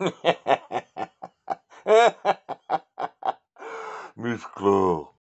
Miss Claw.